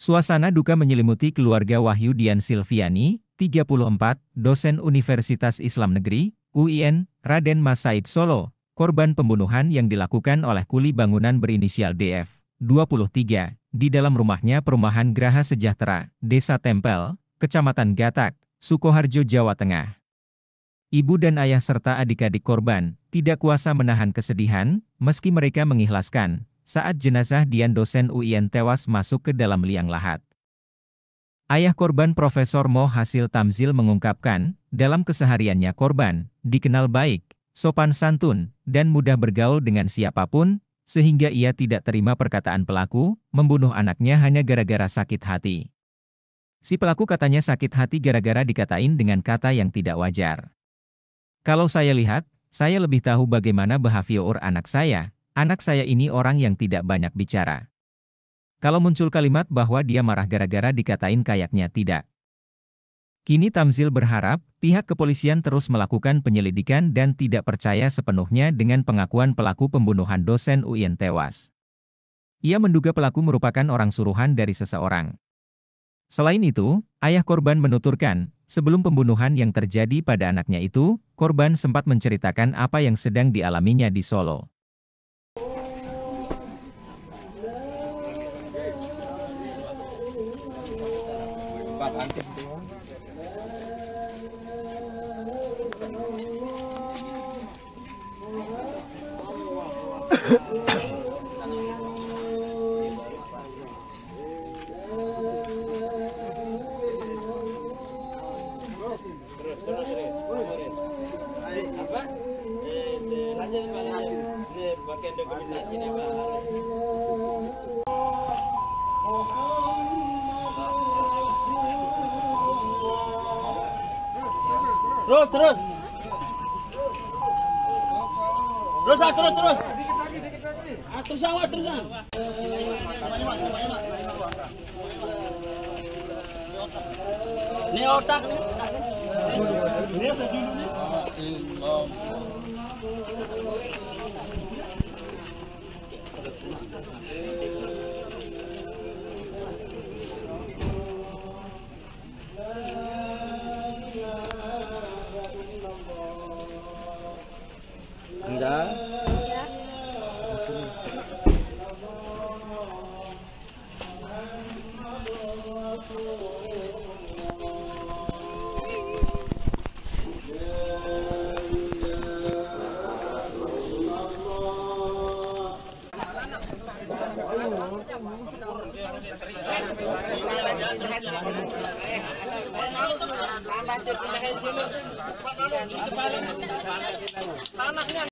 Suasana duka menyelimuti keluarga Wahyu Dian Silviani, 34, dosen Universitas Islam Negeri, UIN, Raden Mas Said Solo, korban pembunuhan yang dilakukan oleh kuli bangunan berinisial DF, 23, di dalam rumahnya perumahan Graha Sejahtera, Desa Tempel, Kecamatan Gatak, Sukoharjo, Jawa Tengah. Ibu dan ayah serta adik-adik korban tidak kuasa menahan kesedihan, meski mereka mengikhlaskan saat jenazah Dian dosen UIN tewas masuk ke dalam liang lahat. Ayah korban Profesor Mo Hasil Tamzil mengungkapkan, dalam kesehariannya korban, dikenal baik, sopan santun, dan mudah bergaul dengan siapa pun, sehingga ia tidak terima perkataan pelaku, membunuh anaknya hanya gara-gara sakit hati. Si pelaku katanya sakit hati gara-gara dikatain dengan kata yang tidak wajar. Kalau saya lihat, saya lebih tahu bagaimana behavior anak saya, Anak saya ini orang yang tidak banyak bicara. Kalau muncul kalimat bahwa dia marah gara-gara dikatain kayaknya tidak. Kini Tamzil berharap pihak kepolisian terus melakukan penyelidikan dan tidak percaya sepenuhnya dengan pengakuan pelaku pembunuhan dosen UIN tewas. Ia menduga pelaku merupakan orang suruhan dari seseorang. Selain itu, ayah korban menuturkan, sebelum pembunuhan yang terjadi pada anaknya itu, korban sempat menceritakan apa yang sedang dialaminya di Solo. Pak Antip Terus, terus, terus. Apa? Eh, lanjut Hasil. Ini bagian dokumentasi nih Pak. Terus, terus. Terus, ah, terus, terus. Terus awak, terus ah. Ini otak nih. Ini apa dulu Enggak. tanahnya